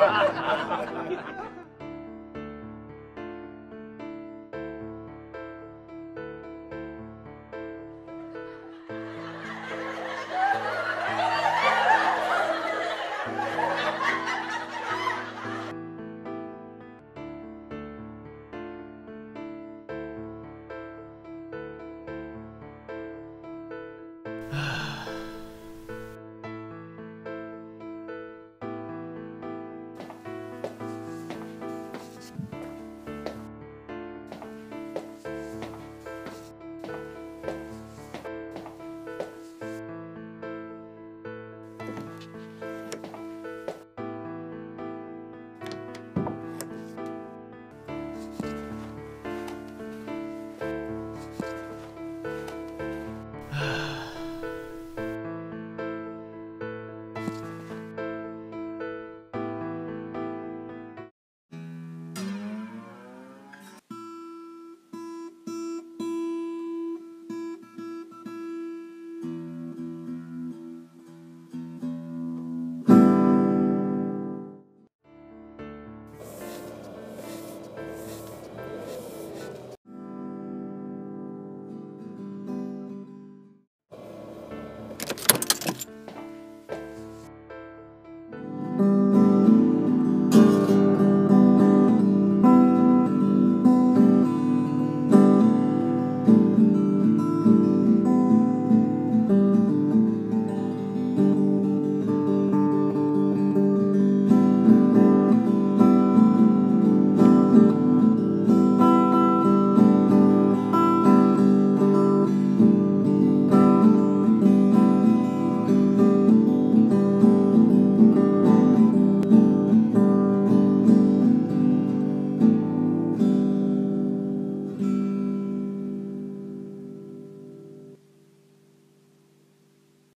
Ha ha ha!